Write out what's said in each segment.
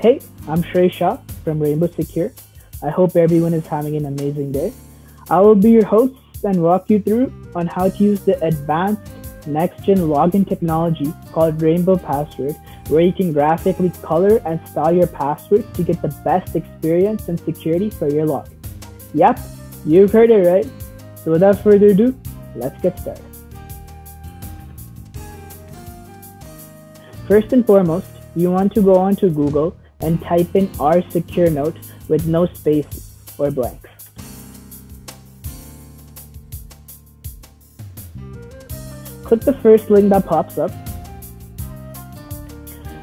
Hey, I'm Shrey Shah from Rainbow Secure. I hope everyone is having an amazing day. I will be your host and walk you through on how to use the advanced next-gen login technology called Rainbow Password, where you can graphically color and style your passwords to get the best experience and security for your login. Yep, you've heard it right. So without further ado, let's get started. First and foremost, you want to go onto Google and type in R Secure Note with no spaces or blanks. Click the first link that pops up.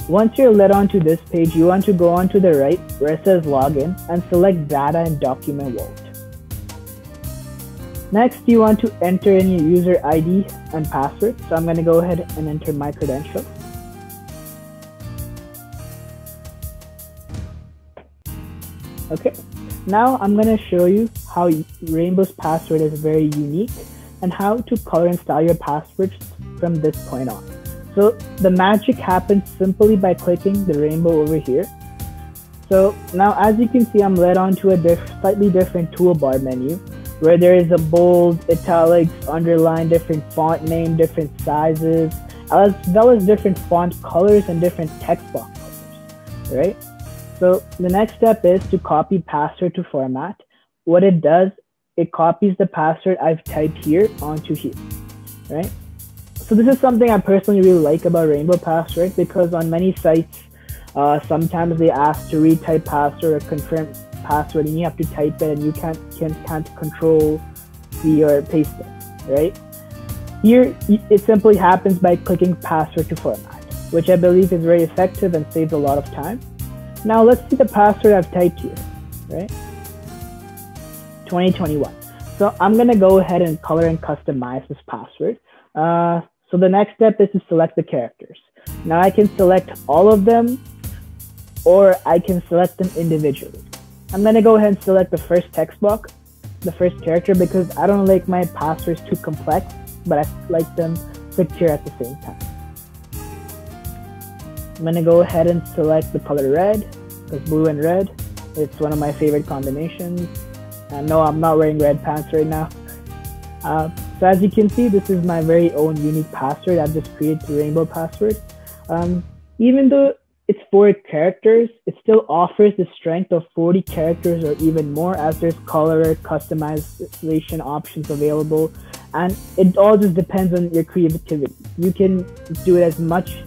Once you're led onto this page, you want to go onto the right where it says Login and select Data and Document Vault. Next, you want to enter in your user ID and password. So I'm going to go ahead and enter my credentials. Okay, now I'm going to show you how Rainbow's password is very unique and how to color and style your passwords from this point on. So the magic happens simply by clicking the rainbow over here. So now as you can see, I'm led onto a diff slightly different toolbar menu where there is a bold, italics, underline, different font name, different sizes, as well as different font colors and different text box colors, right? So the next step is to copy password to format. What it does, it copies the password I've typed here onto here, right? So this is something I personally really like about Rainbow Password because on many sites, uh, sometimes they ask to retype password or confirm password and you have to type it and you can't, can't, can't control the or paste it, right? Here, it simply happens by clicking password to format, which I believe is very effective and saves a lot of time. Now let's see the password I've typed here, right? 2021. So I'm gonna go ahead and color and customize this password. Uh, so the next step is to select the characters. Now I can select all of them or I can select them individually. I'm gonna go ahead and select the first text box, the first character because I don't like my passwords too complex, but I like them secure at the same time. I'm gonna go ahead and select the color red because blue and red, it's one of my favorite combinations. And no, I'm not wearing red pants right now. Uh, so as you can see, this is my very own unique password. I've just created the rainbow password. Um, even though it's four characters, it still offers the strength of 40 characters or even more as there's color customization options available. And it all just depends on your creativity. You can do it as much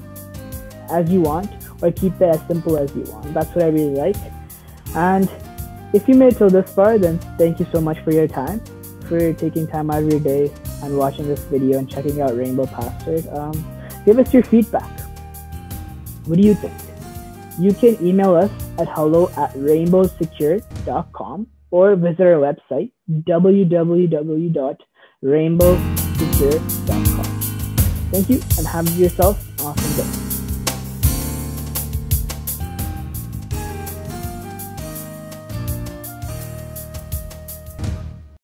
as you want or keep it as simple as you want. That's what I really like. And if you made it till this far, then thank you so much for your time, for taking time out of your day and watching this video and checking out Rainbow Password. Um, give us your feedback. What do you think? You can email us at hello at rainbowsecure.com or visit our website www.rainbowsecure.com. Thank you and have yourself an awesome day.